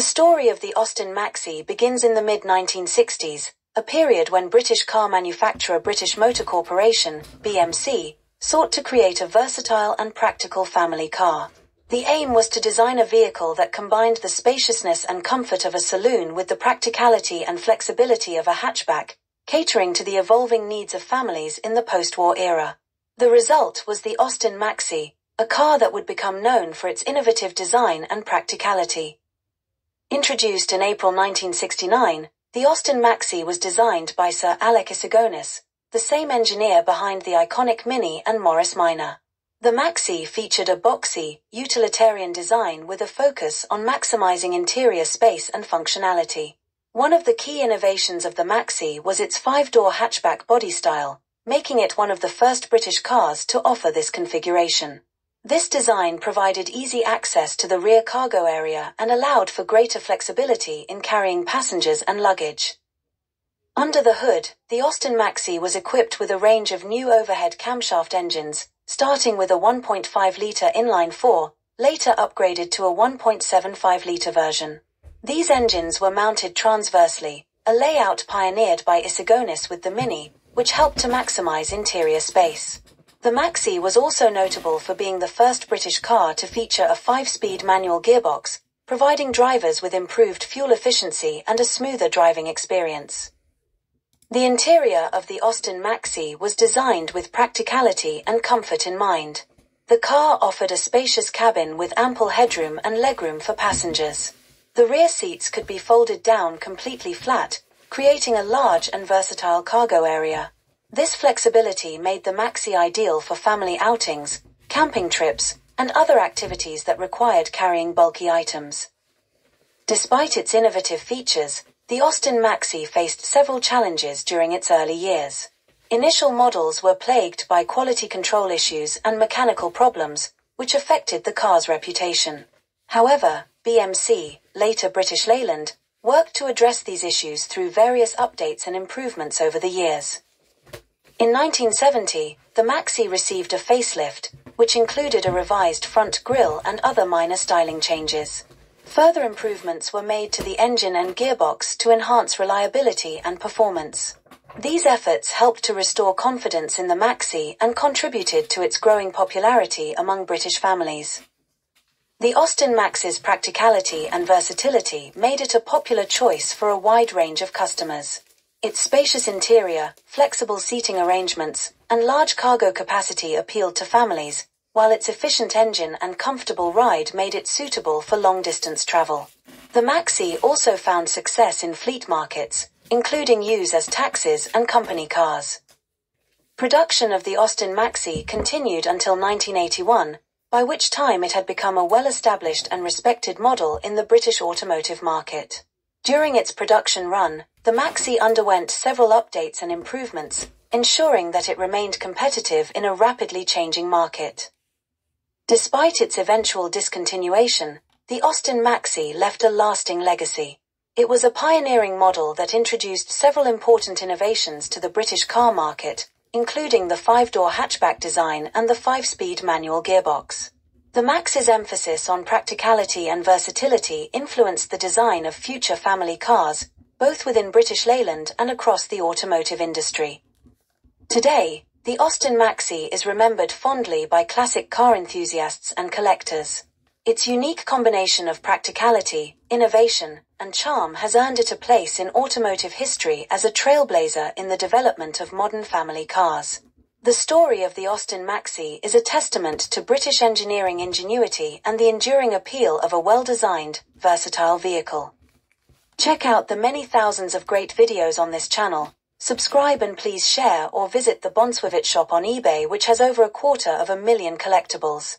The story of the Austin Maxi begins in the mid-1960s, a period when British car manufacturer British Motor Corporation, BMC, sought to create a versatile and practical family car. The aim was to design a vehicle that combined the spaciousness and comfort of a saloon with the practicality and flexibility of a hatchback, catering to the evolving needs of families in the post-war era. The result was the Austin Maxi, a car that would become known for its innovative design and practicality. Introduced in April 1969, the Austin Maxi was designed by Sir Alec Issigonis, the same engineer behind the iconic Mini and Morris Minor. The Maxi featured a boxy, utilitarian design with a focus on maximizing interior space and functionality. One of the key innovations of the Maxi was its five-door hatchback body style, making it one of the first British cars to offer this configuration. This design provided easy access to the rear cargo area and allowed for greater flexibility in carrying passengers and luggage. Under the hood, the Austin Maxi was equipped with a range of new overhead camshaft engines, starting with a 1.5-litre inline-4, later upgraded to a 1.75-litre version. These engines were mounted transversely, a layout pioneered by Issigonis with the Mini, which helped to maximize interior space. The Maxi was also notable for being the first British car to feature a five-speed manual gearbox, providing drivers with improved fuel efficiency and a smoother driving experience. The interior of the Austin Maxi was designed with practicality and comfort in mind. The car offered a spacious cabin with ample headroom and legroom for passengers. The rear seats could be folded down completely flat, creating a large and versatile cargo area. This flexibility made the Maxi ideal for family outings, camping trips, and other activities that required carrying bulky items. Despite its innovative features, the Austin Maxi faced several challenges during its early years. Initial models were plagued by quality control issues and mechanical problems, which affected the car's reputation. However, BMC, later British Leyland, worked to address these issues through various updates and improvements over the years. In 1970, the Maxi received a facelift, which included a revised front grille and other minor styling changes. Further improvements were made to the engine and gearbox to enhance reliability and performance. These efforts helped to restore confidence in the Maxi and contributed to its growing popularity among British families. The Austin Maxi's practicality and versatility made it a popular choice for a wide range of customers. Its spacious interior, flexible seating arrangements, and large cargo capacity appealed to families, while its efficient engine and comfortable ride made it suitable for long-distance travel. The Maxi also found success in fleet markets, including use as taxis and company cars. Production of the Austin Maxi continued until 1981, by which time it had become a well-established and respected model in the British automotive market. During its production run, the Maxi underwent several updates and improvements, ensuring that it remained competitive in a rapidly changing market. Despite its eventual discontinuation, the Austin Maxi left a lasting legacy. It was a pioneering model that introduced several important innovations to the British car market, including the five-door hatchback design and the five-speed manual gearbox. The Maxi's emphasis on practicality and versatility influenced the design of future family cars, both within British Leyland and across the automotive industry. Today, the Austin Maxi is remembered fondly by classic car enthusiasts and collectors. Its unique combination of practicality, innovation, and charm has earned it a place in automotive history as a trailblazer in the development of modern family cars. The story of the Austin Maxi is a testament to British engineering ingenuity and the enduring appeal of a well-designed, versatile vehicle. Check out the many thousands of great videos on this channel. Subscribe and please share or visit the Bonsuivit shop on eBay which has over a quarter of a million collectibles.